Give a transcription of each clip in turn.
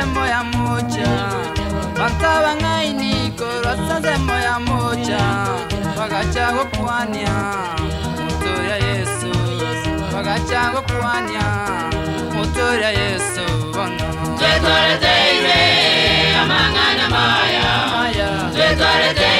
sanzembo ya mucha bakaba ngainiko lwa sanzembo ya mucha bakacha kokuanya moto ya yesu bakacha kokuanya moto ya yesu bono twetwaleteile amangana maya twetwaleteile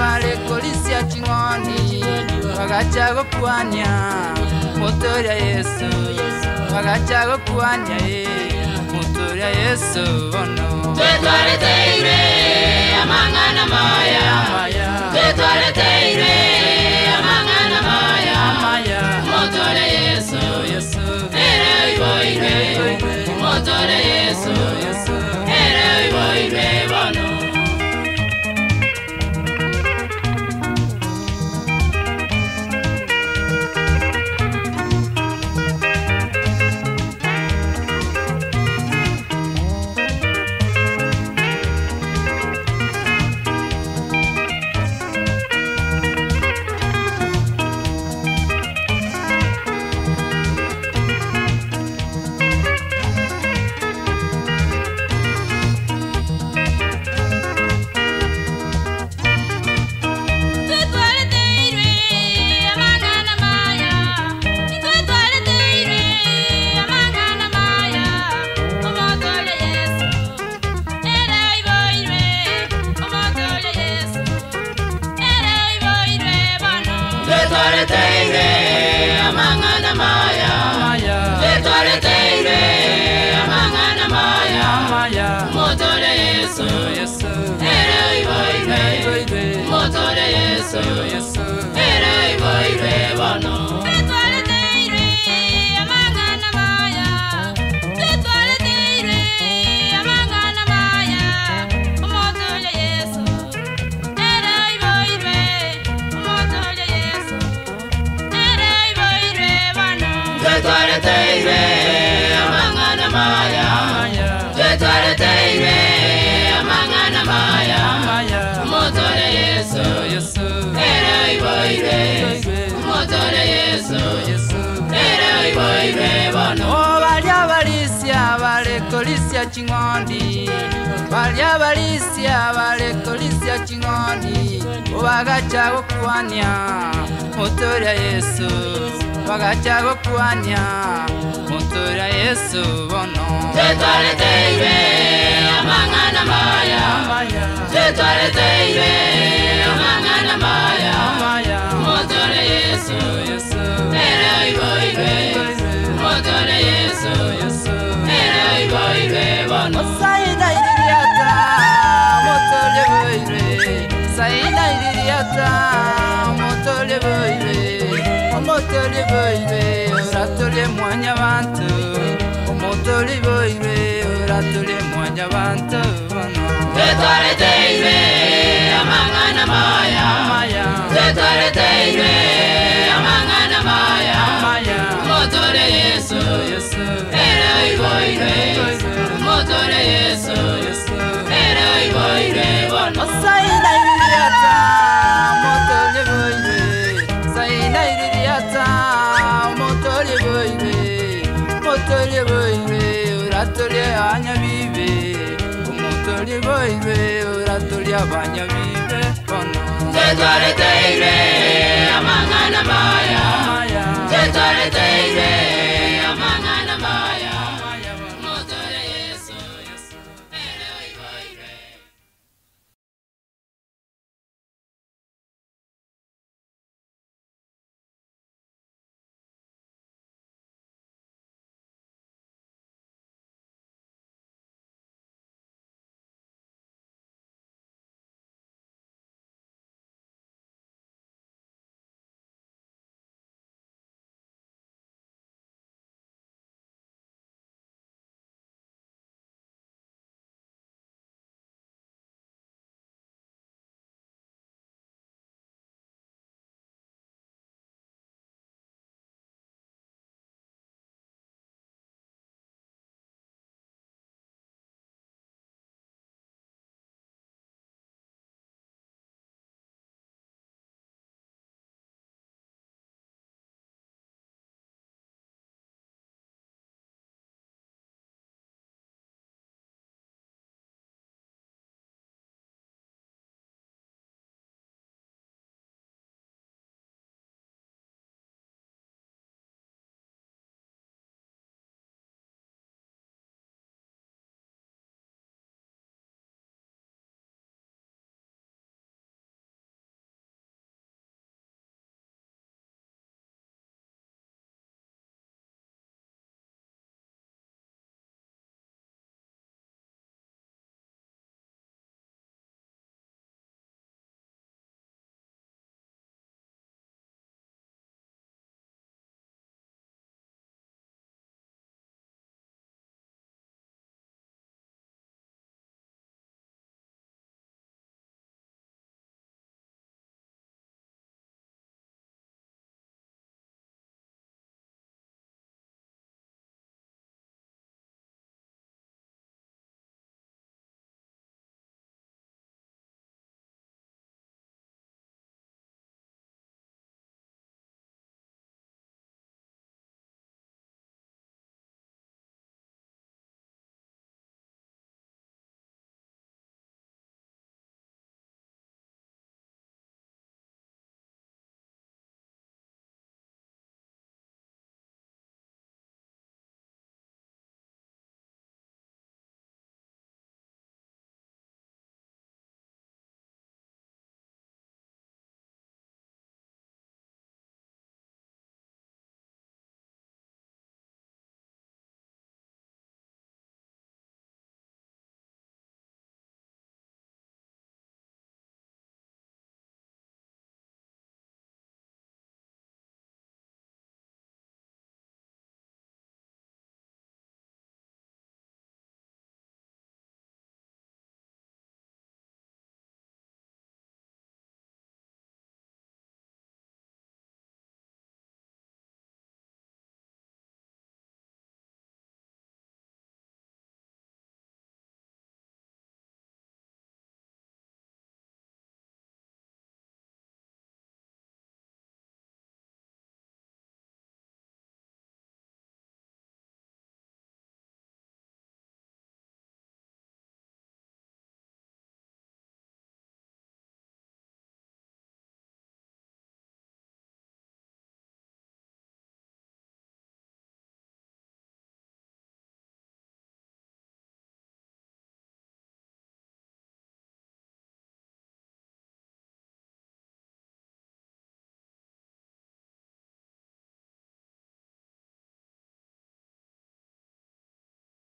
bagacha gokuanya motoria yesu bagacha gokuanya e eh, motoria yesu bono oh tetare teire amangana maya maya tetare teire amangana maya maya motoria yesu yesu ere iboire ibaire umotore yesu ere ibaire bono obalya balisya balekolisya kingondi balya balisya balekolisya kingondi obagacha okuwanya motora yesu bagacha okuwanya motora yesu bono tetarete ibe amangana maya tetarete ibe yesu yesu Tetare teire, amangana maya, maya. Tetare teire, 예수 에라이 바이레반 어사이나이리아자 모토리 보이비 사이나이리아자 모토리 보이비 모토리 보이비 우라토리 아냐비비 모토리 보이비 우라토리 아바냐비비 번호 제자리 테이레 아망아나 마야 제자리 테이레